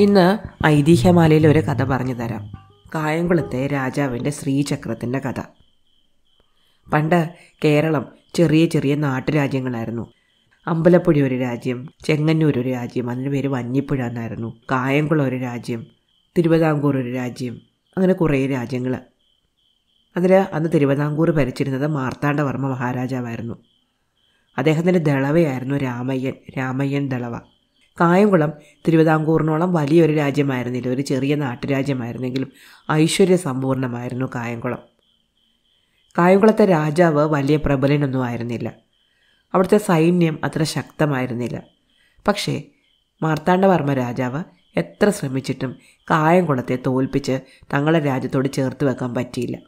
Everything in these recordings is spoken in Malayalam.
ഇന്ന് ഐതിഹ്യമാലയിൽ ഒരു കഥ പറഞ്ഞു തരാം. കായംകുളത്തെ രാജാവിന്റെ ശ്രീചക്രത്തിന്റെ കഥ. പണ്ട് കേരളം ചെറിയ ചെറിയ നാട്ടുരാജ്യങ്ങളായിരുന്നു. അമ്പലപ്പുഴ ഒരു രാജ്യം ചെങ്ങന്നൂർ ഒരു രാജ്യം അതിന്റെ പേര് വഞ്ഞിപ്പുഴ എന്നായിരുന്നു. കായംകുളം ഒരു രാജ്യം തിരുവിതാംകൂർ ഒരു രാജ്യം അങ്ങനെ കുറേ രാജ്യങ്ങൾ അതിൽ അന്ന് തിരുവിതാംകൂർ ഭരിച്ചിരുന്നത് മാർത്താണ്ഡവർമ്മ മഹാരാജാവായിരുന്നു. അദ്ദേഹത്തിന്റെ ദളവയായിരുന്നു രാമയ്യൻ രാമയ്യൻ ദളവ. കായംകുളം തിരുവിതാംകൂറിനോളം വലിയൊരു രാജ്യമായിരുന്നില്ല. ഒരു ചെറിയ നാട്ടുരാജ്യമായിരുന്നെങ്കിലും ഐശ്വര്യ സമ്പൂർണമായിരുന്നു കായംകുളം. കായംകുളത്തെ രാജാവ് വലിയ പ്രബലനൊന്നും ആയിരുന്നില്ല. അവിടുത്തെ സൈന്യം അത്ര ശക്തമായിരുന്നില്ല. പക്ഷേ മാർത്താണ്ഡവർമ്മ രാജാവ് എത്ര ശ്രമിച്ചിട്ടും കായംകുളത്തെ തോൽപ്പിച്ച് തങ്ങളുടെ രാജ്യത്തോട് ചേർത്ത് വെക്കാൻ പറ്റിയില്ല.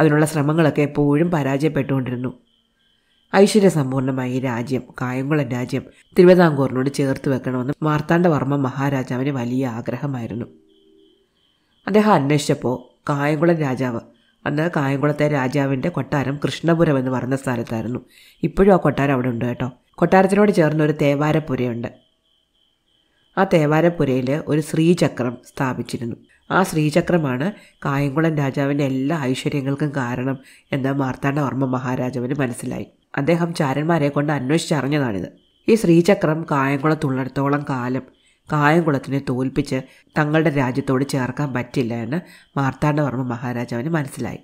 അതിനുള്ള ശ്രമങ്ങളൊക്കെ എപ്പോഴും പരാജയപ്പെട്ടുകൊണ്ടിരുന്നു. ഐശ്വര്യസമ്പൂർണമായ ഈ രാജ്യം കായംകുളം രാജ്യം തിരുവിതാംകൂറിനോട് ചേർത്ത് വെക്കണമെന്ന് മാർത്താണ്ഡവർമ്മ മഹാരാജാവിന് വലിയ ആഗ്രഹമായിരുന്നു. അദ്ദേഹം അന്വേഷിച്ചപ്പോൾ കായംകുളം രാജാവ് അന്ന് കായംകുളത്തെ രാജാവിന്റെ കൊട്ടാരം കൃഷ്ണപുരം എന്ന് പറഞ്ഞ സ്ഥലത്തായിരുന്നു. ഇപ്പോഴും ആ കൊട്ടാരം അവിടെ ഉണ്ട് കേട്ടോ. കൊട്ടാരത്തിനോട് ചേർന്ന ഒരു തേവാരപ്പുരയുണ്ട്. ആ തേവാരപ്പുരയിൽ ഒരു ശ്രീചക്രം സ്ഥാപിച്ചിരുന്നു. ആ ശ്രീചക്രമാണ് കായംകുളം രാജാവിന്റെ എല്ലാ ഐശ്വര്യങ്ങൾക്കും കാരണം എന്ന് മാർത്താണ്ഡവർമ്മ മഹാരാജാവിന് മനസ്സിലായി. അദ്ദേഹം ചാരന്മാരെ കൊണ്ട് അന്വേഷിച്ചറിഞ്ഞതാണിത് ഈ ശ്രീചക്രം കായംകുളത്തുള്ളിടത്തോളം കാലം കായംകുളത്തിനെ തോൽപ്പിച്ച് തങ്ങളുടെ രാജ്യത്തോട് ചേർക്കാൻ പറ്റില്ല എന്ന് മാർത്താണ്ഡവർമ്മ മഹാരാജാവിന് മനസ്സിലായി.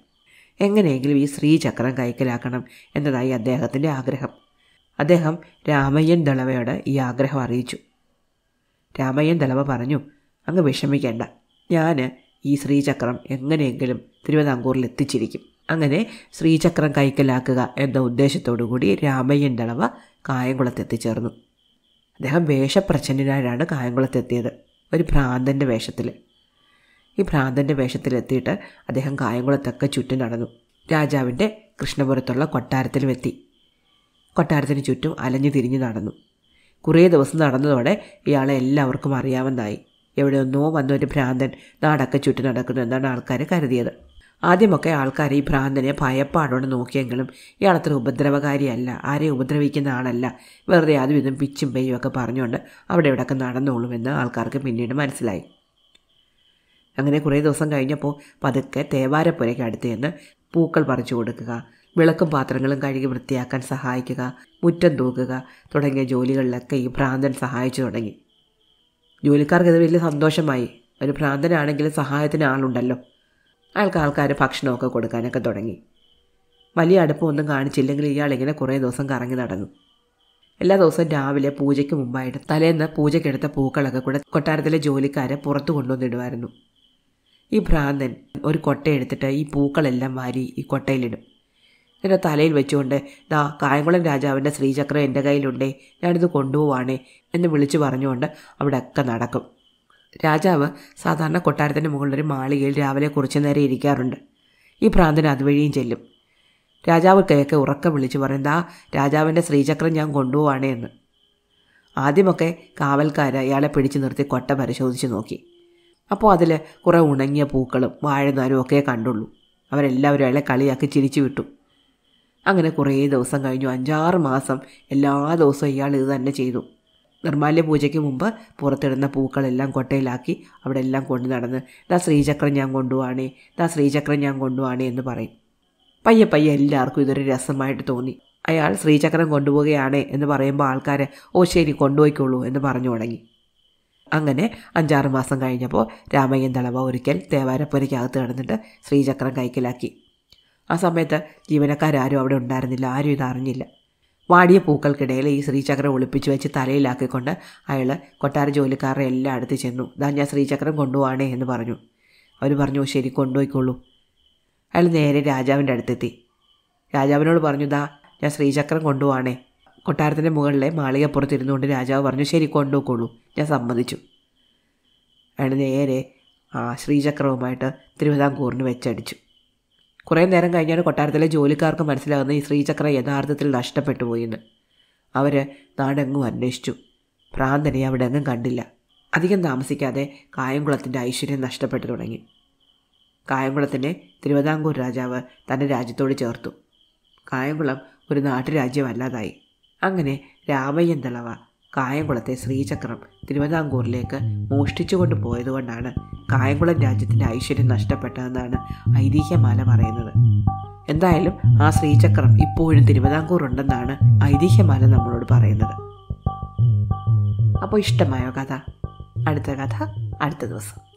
എങ്ങനെയെങ്കിലും ഈ ശ്രീചക്രം കൈക്കലാക്കണം എന്നതായി അദ്ദേഹത്തിന്റെ ആഗ്രഹം. അദ്ദേഹം രാമയ്യൻ ദളവയോട് ഈ ആഗ്രഹം അറിയിച്ചു. രാമയ്യൻ ദളവ പറഞ്ഞു അങ്ങ് വിഷമിക്കേണ്ട. ഞാൻ ഈ ശ്രീചക്രം എങ്ങനെയെങ്കിലും തിരുവിതാംകൂറിൽ എത്തിച്ചിരിക്കും അങ്ങനെ ശ്രീചക്രം കൈക്കലാക്കുക എന്ന ഉദ്ദേശത്തോടു കൂടി രാമയ്യൻ ദളവ കായംകുളത്ത് എത്തിച്ചേർന്നു അദ്ദേഹം വേഷപ്രച്ഛന്നനായാണ് കായംകുളത്തെത്തിയത് ഒരു ഭ്രാന്തന്റെ വേഷത്തിൽ ഈ ഭ്രാന്തന്റെ വേഷത്തിലെത്തിയിട്ട് അദ്ദേഹം കായംകുളത്തൊക്കെ ചുറ്റും നടന്നു. രാജാവിന്റെ കൃഷ്ണപുരത്തുള്ള കൊട്ടാരത്തിലും എത്തി കൊട്ടാരത്തിന് ചുറ്റും അലഞ്ഞു തിരിഞ്ഞു നടന്നു. കുറേ ദിവസം നടന്നതോടെ ഇയാളെ എല്ലാവർക്കും അറിയാമെന്നായി എവിടെയൊന്നോ വന്നൊരു ഭ്രാന്തൻ നാടൊക്കെ ചുറ്റി നടക്കുന്നു എന്നാണ് ആൾക്കാർ കരുതിയത്. ആദ്യമൊക്കെ ആൾക്കാർ ഈ ഭ്രാന്തനെ ഭയപ്പാടോടെ നോക്കിയെങ്കിലും ഇയാളത്ര ഉപദ്രവകാരിയല്ല ആരെയും ഉപദ്രവിക്കുന്ന ആളല്ല. വെറുതെ അതും ഇതും പിച്ചും പെയ്യും ഒക്കെ പറഞ്ഞുകൊണ്ട് അവിടെ ഇവിടെയൊക്കെ നടന്നോളുമെന്ന് ആൾക്കാർക്ക് പിന്നീട് മനസ്സിലായി. അങ്ങനെ കുറേ ദിവസം കഴിഞ്ഞപ്പോൾ പതുക്കെ തേവാരപ്പുരയ്ക്ക് അടുത്ത് ചെന്ന് പൂക്കൾ പറിച്ചു കൊടുക്കുക വിളക്കും പാത്രങ്ങളും കഴുകി വൃത്തിയാക്കാൻ സഹായിക്കുക മുറ്റം തൂക്കുക തുടങ്ങിയ ജോലികളിലൊക്കെ ഈ ഭ്രാന്തൻ സഹായിച്ചു തുടങ്ങി. ജോലിക്കാർക്ക് ഇത് വലിയ സന്തോഷമായി. ഒരു ഭ്രാന്തനാണെങ്കിലും സഹായത്തിന് ആളുണ്ടല്ലോ. അയാൾക്ക് ആൾക്കാർ ഭക്ഷണമൊക്കെ കൊടുക്കാനൊക്കെ തുടങ്ങി. വലിയ അടുപ്പമൊന്നും കാണിച്ചില്ലെങ്കിൽ ഇയാൾ ഇങ്ങനെ കുറേ ദിവസം കറങ്ങി നടന്നു. എല്ലാ ദിവസവും രാവിലെ പൂജയ്ക്ക് മുമ്പായിട്ട് തലേന്ന് പൂജയ്ക്കെടുത്ത പൂക്കളൊക്കെ കൂടെ കൊട്ടാരത്തിലെ ജോലിക്കാരെ പുറത്തു കൊണ്ടുവന്നിടുമായിരുന്നു ഈ ഭ്രാന്തൻ ഒരു കൊട്ടയെടുത്തിട്ട് ഈ പൂക്കളെല്ലാം വാരി ഈ കൊട്ടയിലിടും. എന്റെ തലയിൽ വെച്ചുകൊണ്ട് ദാ കായംകുളം രാജാവിന്റെ ശ്രീചക്രം എന്റെ കയ്യിലുണ്ടേ ഞാനിത് കൊണ്ടുപോവാണേ എന്ന് വിളിച്ചു പറഞ്ഞുകൊണ്ട് അവിടെയൊക്കെ നടക്കും. രാജാവ് സാധാരണ കൊട്ടാരത്തിന്റെ മുകളിലൊരു മാളികയിൽ രാവിലെ കുറച്ചു നേരം ഇരിക്കാറുണ്ട്. ഈ ഭ്രാന്തൻ അതുവഴിയും ചെല്ലും. രാജാവ് കേക്ക് ഉറക്കം വിളിച്ചു പറയും ദാ രാജാവിന്റെ ശ്രീചക്രം ഞാൻ കൊണ്ടുപോവാണേ എന്ന്. ആദ്യമൊക്കെ കാവൽക്കാർ അയാളെ പിടിച്ചു നിർത്തി കൊട്ട പരിശോധിച്ച് നോക്കി. അപ്പോൾ അതിൽ കുറേ ഉണങ്ങിയ പൂക്കളും വാഴനാരും ഒക്കെ കണ്ടുള്ളൂ. അവരെല്ലാവരും അയാളെ കളിയാക്കി ചിരിച്ചു വിട്ടു. അങ്ങനെ കുറേ ദിവസം കഴിഞ്ഞു. അഞ്ചാറ് മാസം എല്ലാ ദിവസവും ഇയാൾ ഇത് തന്നെ ചെയ്തു. നിർമാല്യ പൂജയ്ക്ക് മുമ്പ് പുറത്തിടുന്ന പൂക്കളെല്ലാം കൊട്ടയിലാക്കി അവിടെ എല്ലാം കൊണ്ടു നടന്ന് ദാ ശ്രീചക്രം ഞാൻ കൊണ്ടുപോവാണേ ദാ ശ്രീചക്രം ഞാൻ കൊണ്ടുപോവാണേ എന്ന് പറയും. പയ്യെ പയ്യെ എല്ലാവർക്കും ഇതൊരു രസമായിട്ട് തോന്നി. അയാൾ ശ്രീചക്രം കൊണ്ടുപോവുകയാണേ എന്ന് പറയുമ്പോൾ ആൾക്കാർ ഓ ശരി കൊണ്ടുപോയിക്കോളൂ എന്ന് പറഞ്ഞു തുടങ്ങി. അങ്ങനെ അഞ്ചാറ് മാസം കഴിഞ്ഞപ്പോൾ രാമയ്യൻ തളവ ഒരിക്കൽ തേവാരപ്പുരയ്ക്കകത്ത് കിടന്നിട്ട് ശ്രീചക്രം കൈക്കലാക്കി. ആ സമയത്ത് ജീവനക്കാരും അവിടെ ഉണ്ടായിരുന്നില്ല ആരും ഇത് അറിഞ്ഞില്ല. വാടിയ പൂക്കൾക്കിടയിൽ ഈ ശ്രീചക്രം ഒളിപ്പിച്ചു വെച്ച് തലയിലാക്കിക്കൊണ്ട് അയാൾ കൊട്ടാര ജോലിക്കാരുടെ എല്ലാം അടുത്ത് ചെന്നു. ദാ ഞാൻ ശ്രീചക്രം കൊണ്ടുപോവാണേ എന്ന് പറഞ്ഞു. അവർ പറഞ്ഞു ശരി കൊണ്ടുപോയിക്കോളൂ. അയാൾ നേരെ രാജാവിന്റെ അടുത്തെത്തി. രാജാവിനോട് പറഞ്ഞു ദാ ഞാൻ ശ്രീചക്രം കൊണ്ടുപോവാണേ. കൊട്ടാരത്തിന്റെ മുകളിലെ മാളികപ്പുറത്തിരുന്നുകൊണ്ട് രാജാവ് പറഞ്ഞു ശരി കൊണ്ടുപോയിക്കോളൂ. ഞാൻ സമ്മതിച്ചു. അയാൾ നേരെ ആ ശ്രീചക്രവുമായിട്ട് തിരുവിതാംകൂറിന് വെച്ചടിച്ചു. കുറേ നേരം കഴിഞ്ഞാണ് കൊട്ടാരത്തിലെ ജോലിക്കാർക്ക് മനസ്സിലാകുന്ന ഈ ശ്രീചക്ര യഥാർത്ഥത്തിൽ നഷ്ടപ്പെട്ടു പോയിന്ന്. അവർ നാടെങ്ങും അന്വേഷിച്ചു. ഭ്രാന്തനെ അവിടെ എങ്ങും കണ്ടില്ല. അധികം താമസിക്കാതെ കായംകുളത്തിന്റെ ഐശ്വര്യം നഷ്ടപ്പെട്ടു തുടങ്ങി. കായംകുളത്തിനെ തിരുവിതാംകൂർ രാജാവ് തന്റെ രാജ്യത്തോട് ചേർത്തു. കായംകുളം ഒരു നാട്ടുരാജ്യമല്ലാതായി. അങ്ങനെ രാമയ്യൻ തളവ കായംകുളത്തെ ശ്രീചക്രം തിരുവിതാംകൂറിലേക്ക് മോഷ്ടിച്ചു കൊണ്ട് പോയതുകൊണ്ടാണ് കായംകുളം രാജ്യത്തിന്റെ ഐശ്വര്യം നഷ്ടപ്പെട്ടതെന്നാണ് ഐതിഹ്യമാല പറയുന്നത്. എന്തായാലും ആ ശ്രീചക്രം ഇപ്പോഴും തിരുവിതാംകൂർ ഉണ്ടെന്നാണ് ഐതിഹ്യമാല നമ്മളോട് പറയുന്നത്. അപ്പോൾ ഇഷ്ടമായോ കഥ? അടുത്ത കഥ അടുത്ത ദിവസം.